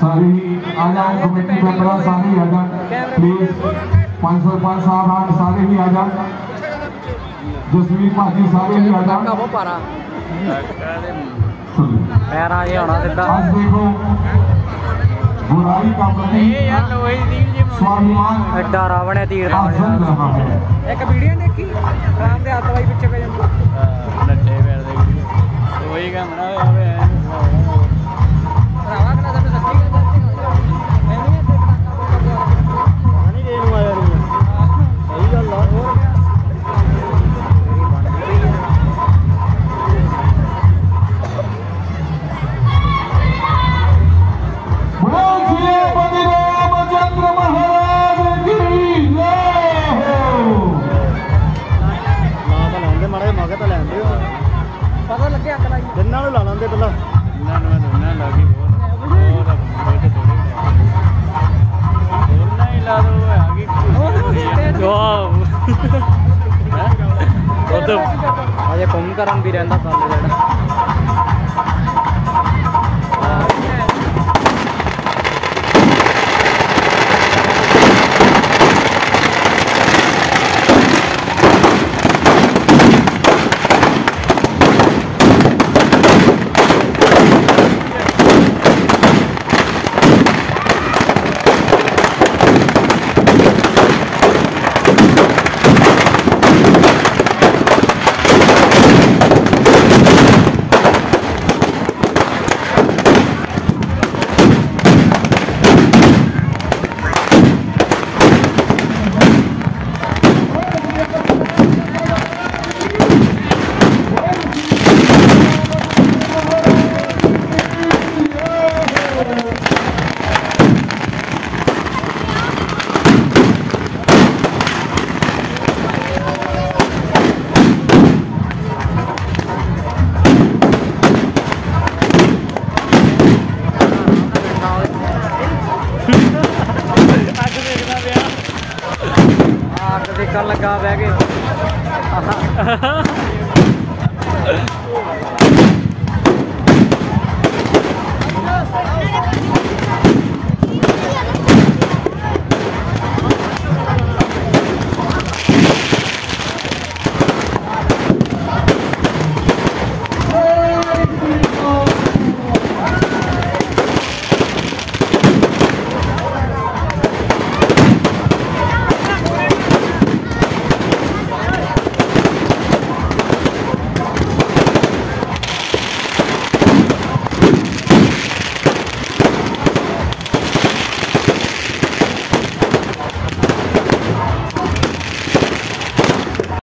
ਸਾਰੇ ਹੀ ਆ ਜਾਓ ਕਮੇਟੀ ਮੈਂਬਰਾਂ ਸਾਰੇ ਹੀ ਆ ਜਾਣ ਪਲੀਜ਼ 505 ਸਾਹਿਬ ਆਣ ਸਾਰੇ ਹੀ ਆ ਜਾਣ ਜਸਵੀਰ ਭਾਜੀ ਸਾਰੇ ਹੀ ਆ ਜਾਣ ਕਾਬੋ ਪਾਰਾ ਚਲੋ। ਪੈਰਾਂ ਜੇ ਹੋਣਾ ਸਿੱਧਾ आज देखो बुराई का प्रति ਲੋਹੀ ਦੀ ਜੀ स्वाभिमान ਐਡਾ ਰਾਵਣ ਹੈ ਤੀਰ आसन ਰਾਵਣ रहा है ਇੱਕ ਵੀਡੀਓ ਦੇਖੀ ਰਾਮ ਦੇ ਹੱਥ ਵਾਈ ਪਿੱਛੇ ਪੈ ਜਾਂਦਾ ਲੱਟੇ ਫਿਰਦੇ ਉਹੀ ਕੰਮ ਨਾ ਲਾ ਤਾਂ ਲੈਂਦੇ ਮਾੜੇ ਮੌਕੇ ਤਾਂ ਲੈਂਦੇ ਹੋ ਪਤਾ ਲੱਗਿਆ ਅੱਗ ਲਾਈ ਜਿੰਨਾਂ ਨੂੰ ਲਾ ਲੈਂਦੇ ਪਹਿਲਾਂ ਇਹਨਾਂ ਨੂੰ ਮੈਂ ਦੋਨਾਂ ਲਾ ਗਈ ਹੋਰ ਹੋਰ ਬੇਟੇ ਥੋੜੇ ਦੋਨਾਂ ਹੀ ਲਾ ਦੋ ਆ ਗਈ ਵਾਓ ਉਹ ਤਾਂ ਅਜੇ ਕੁੰਮ ਕਰਨ ਵੀ ਰਹਿੰਦਾ ਕੱਲ ਜਿਹੜਾ ਦੇਖਣ ਲੱਗਾ ਬਹਿ ਕੇ